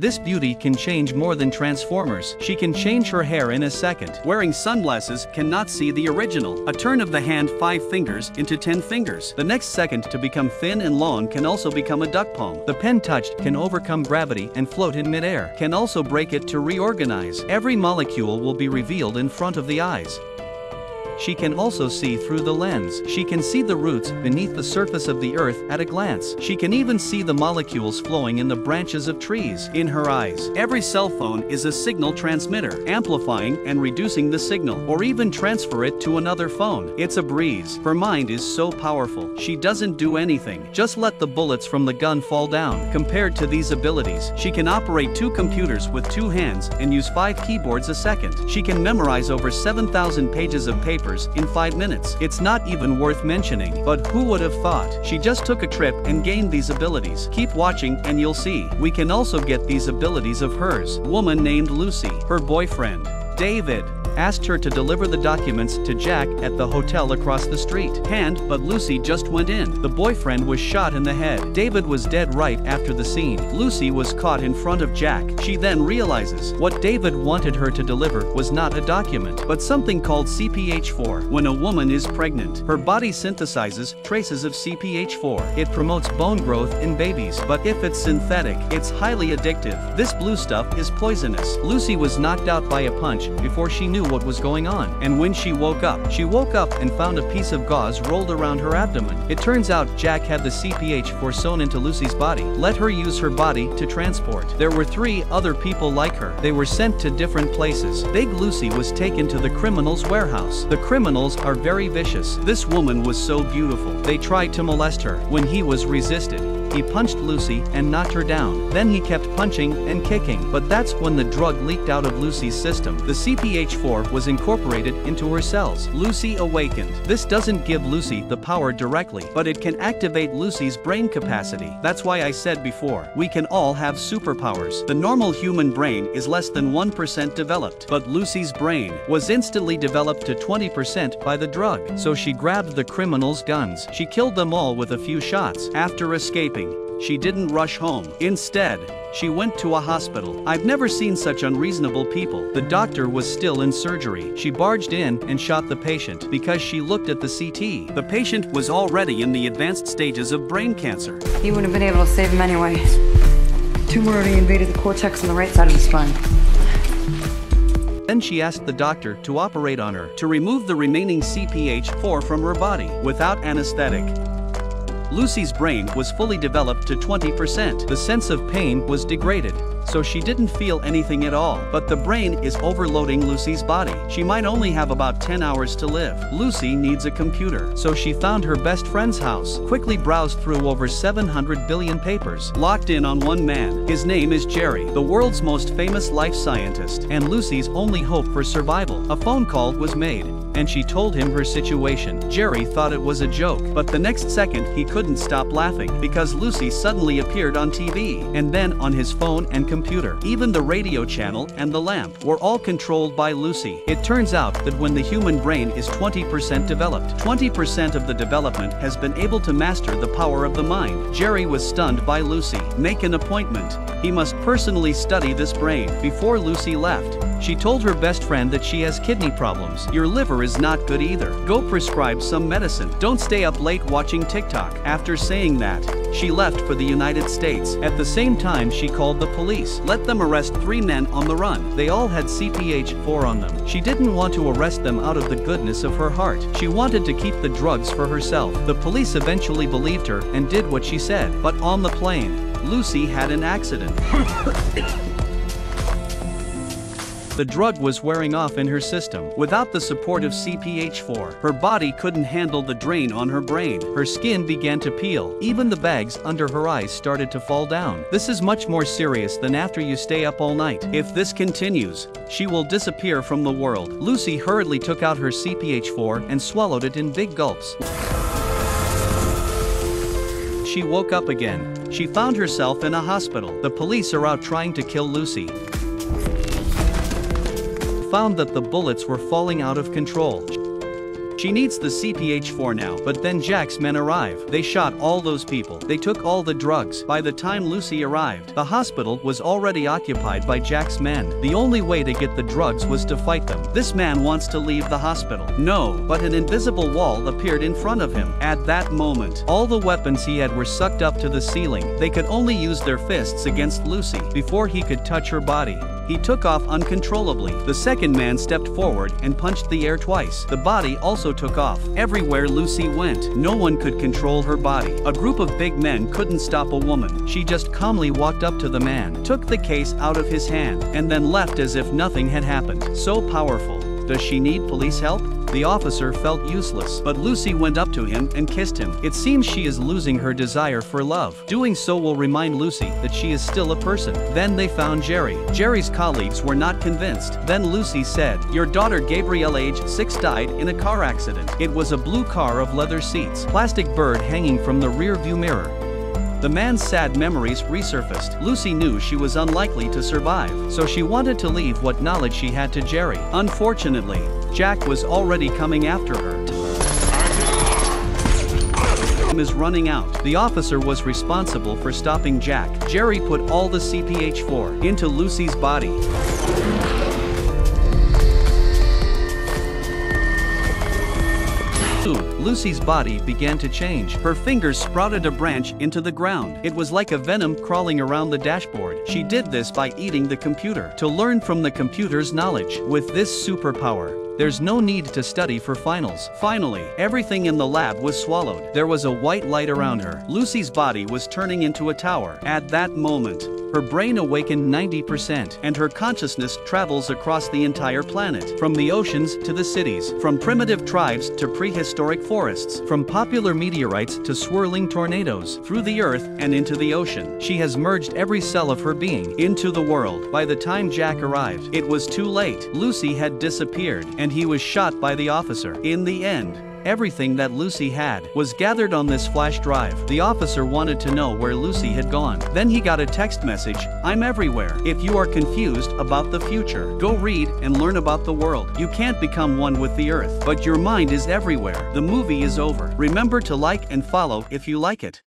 This beauty can change more than Transformers. She can change her hair in a second. Wearing sunglasses cannot see the original. A turn of the hand 5 fingers into 10 fingers. The next second to become thin and long can also become a duck palm. The pen touched can overcome gravity and float in midair. Can also break it to reorganize. Every molecule will be revealed in front of the eyes. She can also see through the lens. She can see the roots beneath the surface of the earth at a glance. She can even see the molecules flowing in the branches of trees. In her eyes, every cell phone is a signal transmitter, amplifying and reducing the signal, or even transfer it to another phone. It's a breeze. Her mind is so powerful. She doesn't do anything. Just let the bullets from the gun fall down. Compared to these abilities, she can operate two computers with two hands and use five keyboards a second. She can memorize over 7,000 pages of paper in 5 minutes. It's not even worth mentioning, but who would have thought? She just took a trip and gained these abilities. Keep watching and you'll see. We can also get these abilities of hers. Woman named Lucy, her boyfriend, David, asked her to deliver the documents to Jack at the hotel across the street. Hand, but Lucy just went in. The boyfriend was shot in the head. David was dead right after the scene. Lucy was caught in front of Jack. She then realizes what David wanted her to deliver was not a document, but something called CPH4. When a woman is pregnant, her body synthesizes traces of CPH4. It promotes bone growth in babies, but if it's synthetic, it's highly addictive. This blue stuff is poisonous. Lucy was knocked out by a punch before she knew what was going on. And when she woke up, she woke up and found a piece of gauze rolled around her abdomen. It turns out Jack had the CPH4 sewn into Lucy's body. Let her use her body to transport. There were three other people like her. They were sent to different places. Big Lucy was taken to the criminal's warehouse. The criminals are very vicious. This woman was so beautiful. They tried to molest her. When he was resisted, he punched Lucy and knocked her down. Then he kept punching and kicking. But that's when the drug leaked out of Lucy's system. The CPH4 was incorporated into her cells. Lucy awakened. This doesn't give Lucy the power directly, but it can activate Lucy's brain capacity. That's why I said before, we can all have superpowers. The normal human brain is less than 1% developed, but Lucy's brain was instantly developed to 20% by the drug. So she grabbed the criminals' guns. She killed them all with a few shots. After escaping, she didn't rush home. Instead, she went to a hospital. I've never seen such unreasonable people. The doctor was still in surgery. She barged in and shot the patient because she looked at the CT. The patient was already in the advanced stages of brain cancer. You wouldn't have been able to save him anyway. Tumor already invaded the cortex on the right side of the spine. Then she asked the doctor to operate on her to remove the remaining CPH4 from her body without anesthetic. Lucy's brain was fully developed to 20%. The sense of pain was degraded, so she didn't feel anything at all. But the brain is overloading Lucy's body. She might only have about 10 hours to live. Lucy needs a computer, so she found her best friend's house, quickly browsed through over 700 billion papers, locked in on one man. His name is Jerry, the world's most famous life scientist, and Lucy's only hope for survival. A phone call was made and she told him her situation. Jerry thought it was a joke, but the next second he couldn't stop laughing because Lucy suddenly appeared on TV, and then on his phone and computer. Even the radio channel and the lamp were all controlled by Lucy. It turns out that when the human brain is 20% developed, 20% of the development has been able to master the power of the mind. Jerry was stunned by Lucy. Make an appointment. He must personally study this brain. Before Lucy left, she told her best friend that she has kidney problems. Your liver is not good either. Go prescribe some medicine. Don't stay up late watching TikTok. After saying that, she left for the United States. At the same time, she called the police. Let them arrest three men on the run. They all had CPH4 on them. She didn't want to arrest them out of the goodness of her heart. She wanted to keep the drugs for herself. The police eventually believed her and did what she said. But on the plane, Lucy had an accident. The drug was wearing off in her system. Without the support of CPH4, her body couldn't handle the drain on her brain. Her skin began to peel. Even the bags under her eyes started to fall down. This is much more serious than after you stay up all night. If this continues, she will disappear from the world. Lucy hurriedly took out her CPH4 and swallowed it in big gulps. She woke up again. She found herself in a hospital. The police are out trying to kill Lucy found that the bullets were falling out of control. She needs the CPH-4 now, but then Jack's men arrive. They shot all those people. They took all the drugs. By the time Lucy arrived, the hospital was already occupied by Jack's men. The only way to get the drugs was to fight them. This man wants to leave the hospital. No, but an invisible wall appeared in front of him. At that moment, all the weapons he had were sucked up to the ceiling. They could only use their fists against Lucy before he could touch her body. He took off uncontrollably. The second man stepped forward and punched the air twice. The body also took off. Everywhere Lucy went, no one could control her body. A group of big men couldn't stop a woman. She just calmly walked up to the man, took the case out of his hand, and then left as if nothing had happened. So powerful. Does she need police help? The officer felt useless, but Lucy went up to him and kissed him. It seems she is losing her desire for love. Doing so will remind Lucy that she is still a person. Then they found Jerry. Jerry's colleagues were not convinced. Then Lucy said, Your daughter Gabrielle age 6 died in a car accident. It was a blue car of leather seats, plastic bird hanging from the rear view mirror. The man's sad memories resurfaced. Lucy knew she was unlikely to survive, so she wanted to leave what knowledge she had to Jerry. Unfortunately, Jack was already coming after her. Is running out. The officer was responsible for stopping Jack. Jerry put all the CPH-4 into Lucy's body. Lucy's body began to change. Her fingers sprouted a branch into the ground. It was like a venom crawling around the dashboard. She did this by eating the computer to learn from the computer's knowledge. With this superpower, there's no need to study for finals. Finally, everything in the lab was swallowed. There was a white light around her. Lucy's body was turning into a tower. At that moment, her brain awakened 90%, and her consciousness travels across the entire planet, from the oceans to the cities, from primitive tribes to prehistoric forests, from popular meteorites to swirling tornadoes, through the earth and into the ocean. She has merged every cell of her being into the world. By the time Jack arrived, it was too late. Lucy had disappeared, and he was shot by the officer. In the end, Everything that Lucy had was gathered on this flash drive. The officer wanted to know where Lucy had gone. Then he got a text message I'm everywhere. If you are confused about the future, go read and learn about the world. You can't become one with the earth, but your mind is everywhere. The movie is over. Remember to like and follow if you like it.